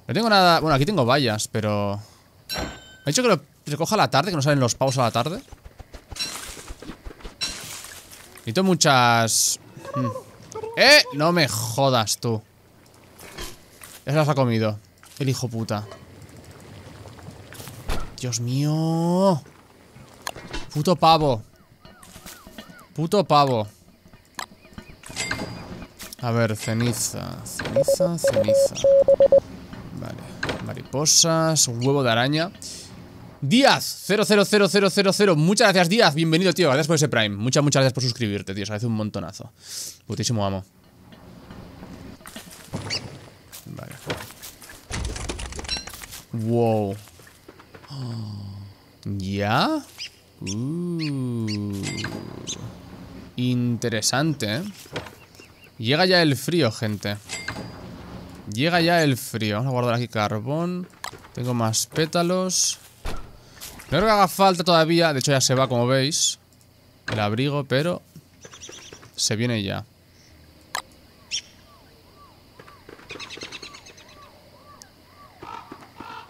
No tengo nada... Bueno, aquí tengo vallas, pero... ¿Me ha dicho que lo recoja a la tarde? ¿Que no salen los pavos a la tarde? Necesito muchas... Hmm. ¡Eh! No me jodas, tú Ya se las ha comido El hijo puta Dios mío Puto pavo Puto pavo A ver, ceniza Ceniza, ceniza Mariposas Huevo de araña. Díaz, 000000 Muchas gracias Díaz, bienvenido tío. Gracias por ese Prime, muchas, muchas gracias por suscribirte tío. Se hace un montonazo. Putísimo amo Vale. Wow. ¿Ya? Uh. interesante, ¿eh? Llega ya el frío, gente Llega ya el frío. Vamos a guardar aquí carbón. Tengo más pétalos. No creo que haga falta todavía. De hecho ya se va, como veis. El abrigo, pero Se viene ya.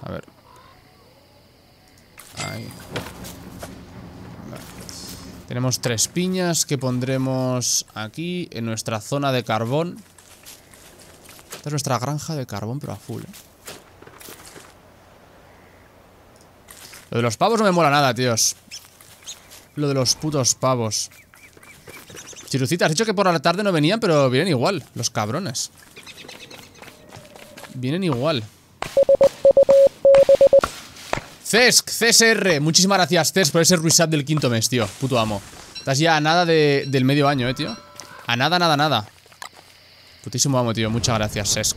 A ver. Ahí. Tenemos tres piñas que pondremos aquí En nuestra zona de carbón Esta es nuestra granja de carbón, pero a full, ¿eh? Lo de los pavos no me mola nada, tíos. Lo de los putos pavos. Chirucita, has dicho que por la tarde no venían Pero vienen igual, los cabrones. Vienen igual. Cesc, CSR Muchísimas gracias, Cesc, por ese reset del quinto mes, tío. Puto amo. Estás ya a nada del medio año, eh, tío. A nada, nada, nada Putísimo amo, tío Muchas gracias, Cesc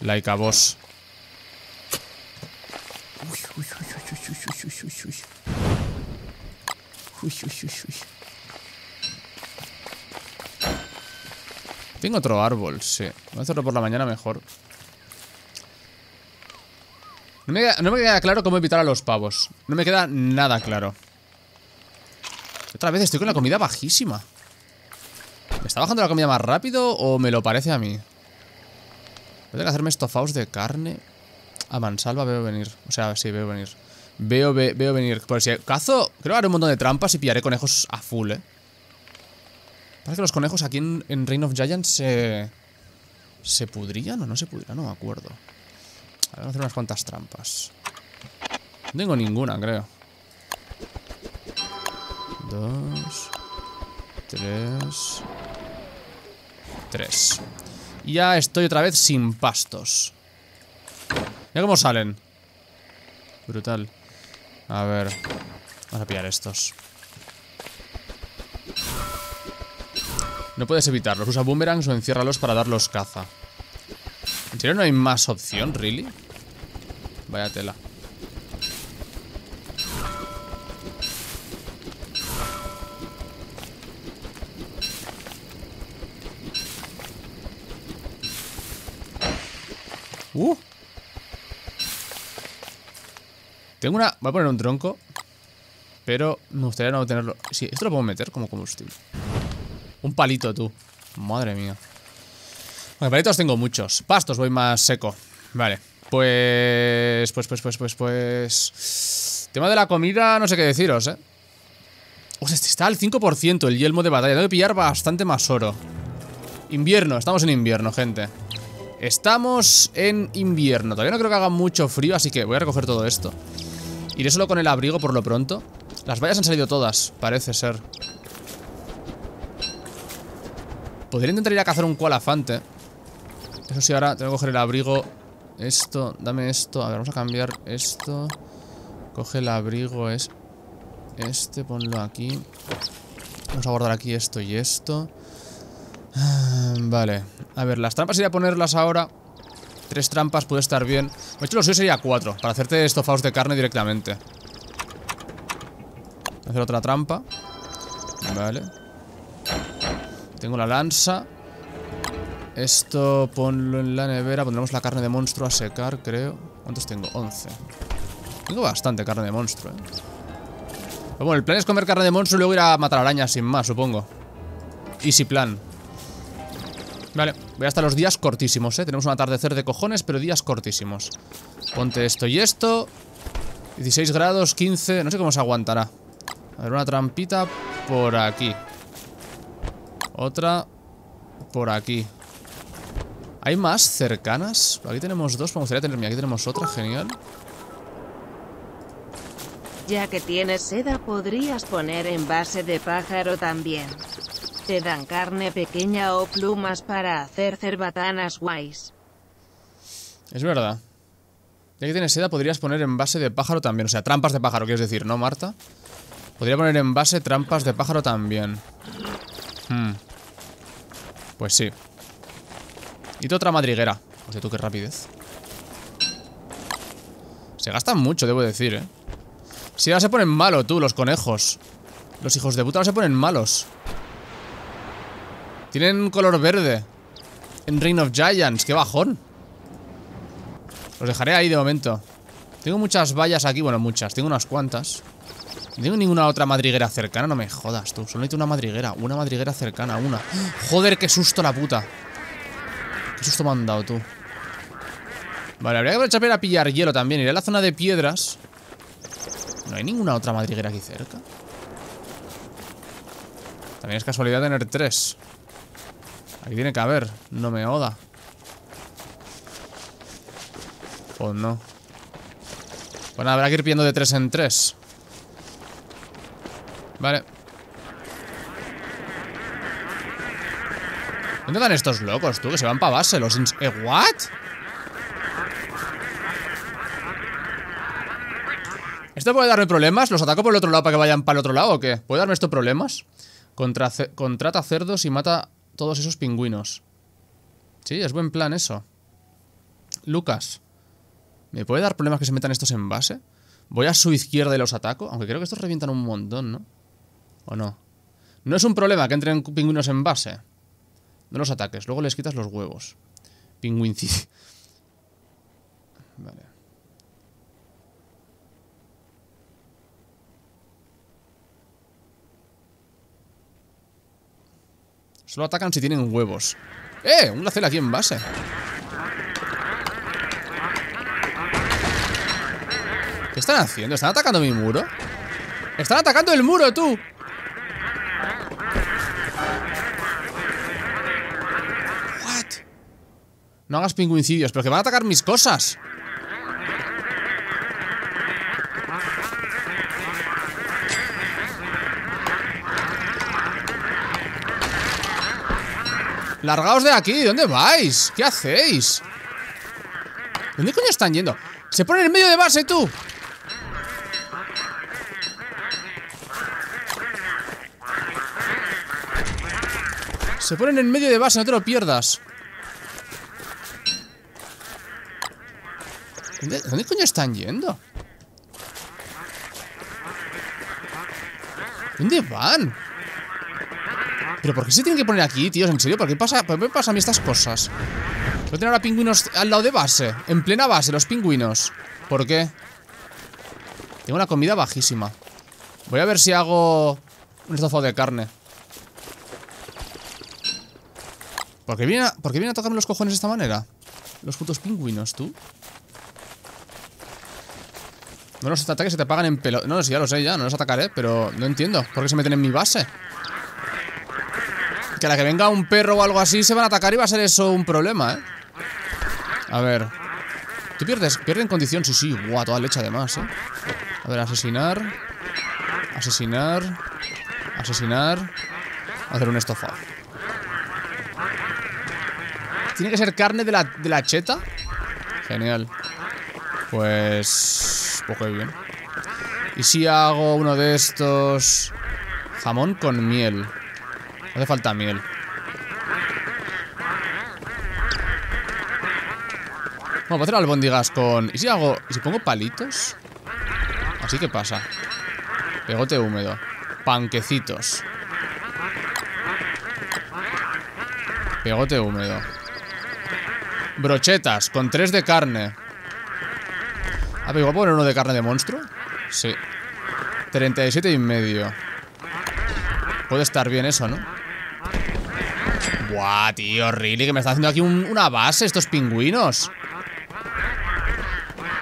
Like a boss Tengo otro árbol, sí. Voy a hacerlo por la mañana mejor. No me, no me, queda claro cómo evitar a los pavos. No me queda nada claro. Otra vez estoy con la comida bajísima. ¿Me está bajando la comida más rápido o me lo parece a mí? Tengo que hacerme estofados de carne. A mansalva veo venir. O sea, sí, veo venir. Veo, veo venir. Por si cazo, creo que haré un montón de trampas y pillaré conejos a full, eh. Parece que los conejos aquí en, en Reign of Giants se... ¿Se pudrían o no se pudrían? No me acuerdo. A ver, vamos a hacer unas cuantas trampas. No tengo ninguna, creo. Dos. Tres. Tres. Ya estoy otra vez sin pastos. Mira cómo salen. Brutal. A ver. Vamos a pillar estos. No puedes evitarlos. Usa boomerangs o enciérralos para darlos caza. ¿En serio no hay más opción, really? Vaya tela. Tengo una... Voy a poner un tronco. Pero me gustaría no tenerlo... Sí, esto lo puedo meter como combustible. Un palito, tú. Madre mía. Bueno, palitos tengo muchos. Pastos voy más seco. Vale. Pues... Pues, pues, pues, pues, pues... Tema de la comida, no sé qué deciros, ¿eh? sea, este está al 5% el yelmo de batalla. Tengo que pillar bastante más oro. Invierno, estamos en invierno, gente. Estamos en invierno. Todavía no creo que haga mucho frío, así que voy a recoger todo esto. Iré solo con el abrigo por lo pronto. Las vallas han salido todas, parece ser. Podría intentar ir a cazar un cualafante. Eso sí, ahora tengo que coger el abrigo. Esto, dame esto. A ver, vamos a cambiar esto. Coge el abrigo, es este, ponlo aquí. Vamos a guardar aquí esto y esto. Ah, vale. A ver, las trampas iría a ponerlas ahora. Tres trampas puede estar bien. De hecho, lo suyo sería cuatro. Para hacerte estofados de carne directamente. Hacer otra trampa. Vale. Tengo la lanza. Esto ponlo en la nevera. Pondremos la carne de monstruo a secar, creo. ¿Cuántos tengo? 11. Tengo bastante carne de monstruo, eh. bueno, el plan es comer carne de monstruo y luego ir a matar arañas sin más, supongo. Easy plan. Vale, voy hasta los días cortísimos, ¿eh? Tenemos un atardecer de cojones, pero días cortísimos. Ponte esto y esto. 16 grados, 15... No sé cómo se aguantará. A ver, una trampita por aquí. Otra por aquí. ¿Hay más cercanas? Aquí tenemos dos, me gustaría tener... Aquí tenemos otra, genial. Ya que tienes seda, podrías poner en base de pájaro también. Te dan carne pequeña o plumas para hacer cerbatanas guays. Es verdad. Ya que tienes seda, podrías poner en base de pájaro también. O sea, trampas de pájaro, quieres decir, ¿no, Marta? Podría poner en base trampas de pájaro también. Hmm. Pues sí. Y otra madriguera. O sea, tú qué rapidez. Se gastan mucho, debo decir, ¿eh? Si ahora se ponen malos, tú, los conejos. Los hijos de puta ahora se ponen malos. Tienen color verde. En Reign of Giants, qué bajón. Los dejaré ahí de momento. Tengo muchas vallas aquí, bueno, muchas, tengo unas cuantas. No tengo ninguna otra madriguera cercana, no me jodas tú. Solo necesito una madriguera, una madriguera cercana, una. Joder, qué susto la puta. Qué susto me han dado tú. Vale, habría que aprovechar a pillar hielo también. Iré a la zona de piedras. ¿No hay ninguna otra madriguera aquí cerca? También es casualidad tener tres. Aquí tiene que haber, no me oda. Pues no. Bueno, habrá que ir pidiendo de tres en tres. Vale. ¿Dónde van estos locos, tú? Que se van para base. Los ¿Eh, what? ¿Esto puede darme problemas? ¿Los ataco por el otro lado para que vayan para el otro lado o qué? ¿Puede darme esto problemas? contrata cerdos y mata todos esos pingüinos. Sí, es buen plan eso. Lucas. ¿Me puede dar problemas que se metan estos en base? Voy a su izquierda y los ataco. Aunque creo que estos revientan un montón, ¿no? ¿O no? No es un problema que entren pingüinos en base. No los ataques. Luego les quitas los huevos. Pingüincid. Vale. Solo atacan si tienen huevos. ¡Eh! Un lacel aquí en base. ¿Qué están haciendo? ¿Están atacando mi muro? ¡Están atacando el muro, tú! What? No hagas pingüincidios, pero que van a atacar mis cosas. Largaos de aquí, ¿dónde vais? ¿Qué hacéis? ¿Dónde coño están yendo? ¡Se ponen en medio de base, tú! Se ponen en medio de base, no te lo pierdas ¿Dónde, ¿Dónde coño están yendo? ¿Dónde van? ¿Pero por qué se tienen que poner aquí, tíos? ¿En serio? ¿Por qué, pasa, por qué me pasan a mí estas cosas? Voy a tener ahora pingüinos al lado de base En plena base, los pingüinos ¿Por qué? Tengo una comida bajísima Voy a ver si hago Un estofado de carne ¿Por qué vienen a, ¿por qué vienen a tocarme los cojones de esta manera? Los putos pingüinos, tú. No los ataques se te pagan en pelo. No, sí, ya lo sé, ya, no los atacaré, pero no entiendo. ¿Por qué se meten en mi base? Que a la que venga un perro o algo así se van a atacar y va a ser eso un problema, ¿eh? A ver. Tú pierdes, pierden condición, sí, sí. Guau, toda leche además, ¿eh? A ver, asesinar. Asesinar. Asesinar. Hacer un estofado. ¿Tiene que ser carne de la, de la cheta? Genial. Pues... Pues qué bien. ¿Y si hago uno de estos... Jamón con miel? Hace falta miel. Bueno, puedo hacer albóndigas con... ¿Y si hago... ¿Y si pongo palitos? Así que pasa. Pegote húmedo. Panquecitos. Pegote húmedo. Brochetas, con tres de carne. Ah, pero igual poner uno de carne de monstruo. Sí. 37 y medio. Puede estar bien eso, ¿no? Buah, tío, really, que me está haciendo aquí una base estos pingüinos.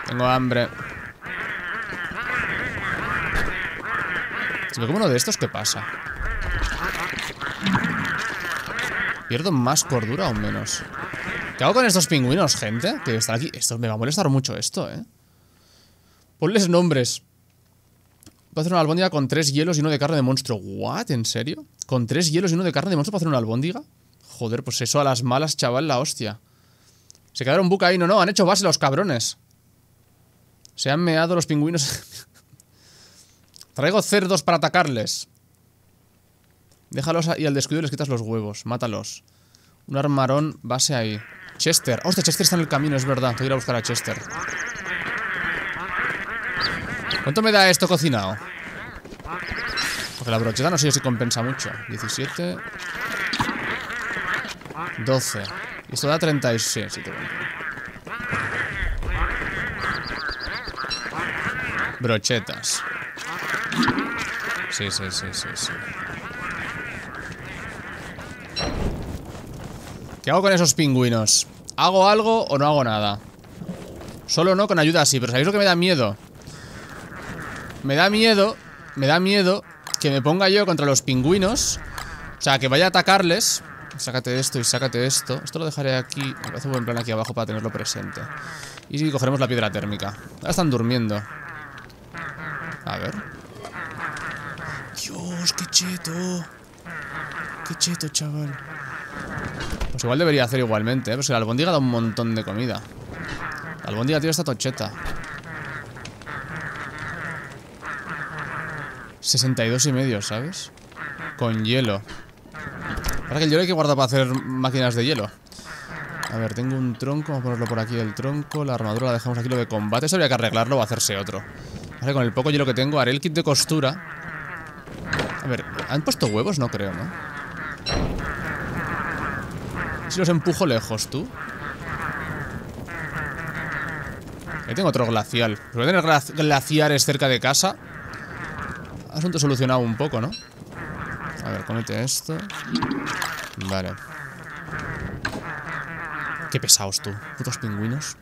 Tengo hambre. Si me como uno de estos, ¿qué pasa? ¿Pierdo más cordura o menos? ¿Qué hago con estos pingüinos, gente? Que están aquí. Esto me va a molestar mucho esto, ¿eh? Ponles nombres. Puedo hacer una albóndiga con tres hielos y uno de carne de monstruo. ¿What? ¿En serio? ¿Con tres hielos y uno de carne de monstruo para hacer una albóndiga? Joder, pues eso a las malas, chaval, la hostia. Se quedaron buca ahí. No, no, han hecho base los cabrones. Se han meado los pingüinos. Traigo cerdos para atacarles. Déjalos y al descuido les quitas los huevos. Mátalos. Un armarón base ahí. Chester. Hostia, Chester está en el camino, es verdad. Tengo que ir a buscar a Chester. ¿Cuánto me da esto cocinado? Porque la brocheta no sé si compensa mucho 17 12 Y esto da 36 sí, Brochetas Sí, sí, sí, sí, sí ¿Qué hago con esos pingüinos? ¿Hago algo o no hago nada? Solo no con ayuda así Pero ¿sabéis lo que me da miedo? Me da miedo Me da miedo Que me ponga yo contra los pingüinos O sea, que vaya a atacarles Sácate esto y sácate esto. Esto lo dejaré aquí Me parece un buen plan aquí abajo para tenerlo presente. Y cogeremos la piedra térmica. Ahora están durmiendo. A ver. Dios, qué cheto. Qué cheto, chaval. Pues igual debería hacer igualmente, ¿eh? Pues la albóndiga da un montón de comida. La albóndiga, tío, está tocheta. 62 y medio, ¿sabes? Con hielo Ahora que el hielo hay que guardar para hacer máquinas de hielo A ver, tengo un tronco Vamos a ponerlo por aquí, el tronco La armadura la dejamos aquí, lo de combate Eso habría que arreglarlo o hacerse otro Vale, con el poco hielo que tengo Haré el kit de costura A ver, ¿han puesto huevos? No creo, ¿no? Si los empujo lejos, tú Ahí tengo otro glacial Voy a tener glaciares cerca de casa Asunto solucionado un poco, ¿no? A ver, comete esto Vale. Qué pesados tú. Putos pingüinos.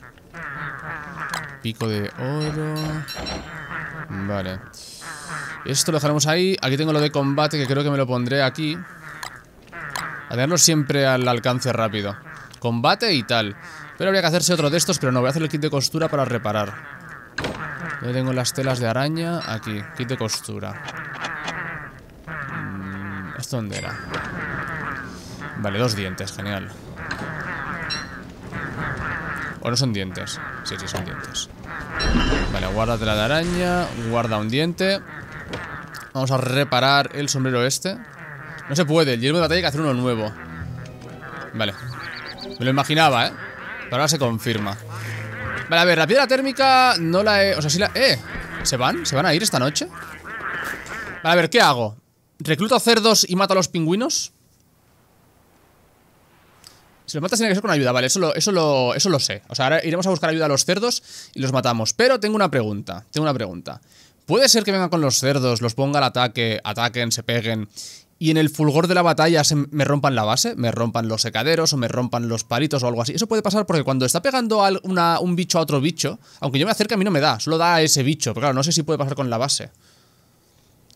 Pico de oro. Vale. Esto lo dejaremos ahí. Aquí tengo lo de combate que creo que me lo pondré aquí. A tenerlo siempre al alcance rápido. Combate y tal. Pero habría que hacerse otro de estos Pero no, voy a hacer el kit de costura para reparar. Yo tengo las telas de araña Aquí, kit de costura. Mm, ¿Esto dónde era? Vale, dos dientes, genial ¿O no son dientes? Sí, sí, son dientes Vale, guarda tela de araña Guarda un diente Vamos a reparar el sombrero este No se puede, el hierro de batalla hay que hacer uno nuevo Vale Me lo imaginaba, ¿eh? Pero ahora se confirma Vale, a ver, la piedra térmica no la he... O sea, sí la... ¡Eh! ¿Se van? ¿Se van a ir esta noche? Vale, a ver, ¿qué hago? ¿Recluto cerdos y mato a los pingüinos? Si los matas tiene que ser con ayuda, vale, eso lo, eso, lo, eso lo sé O sea, ahora iremos a buscar ayuda a los cerdos y los matamos Pero tengo una pregunta, tengo una pregunta ¿Puede ser que vengan con los cerdos, los ponga al ataque, ataquen, se peguen y en el fulgor de la batalla se me rompan la base, me rompan los secaderos o me rompan los palitos o algo así. Eso puede pasar porque cuando está pegando un bicho a otro bicho, aunque yo me acerque a mí no me da, solo da a ese bicho. Pero claro, no sé si puede pasar con la base.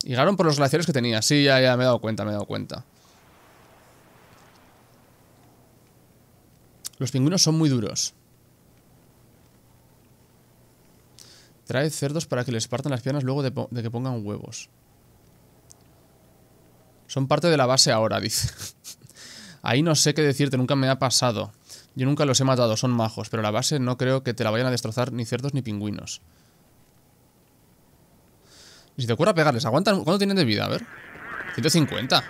Llegaron por los glaciares que tenía. Sí, ya, ya me he dado cuenta, me he dado cuenta. Los pingüinos son muy duros. Trae cerdos para que les partan las piernas luego de que pongan huevos. Son parte de la base ahora, dice. Ahí no sé qué decirte, nunca me ha pasado. Yo nunca los he matado, son majos, pero la base no creo que te la vayan a destrozar ni cerdos ni pingüinos. Si te ocurra pegarles. ¿Cuánto tienen de vida? A ver. 150.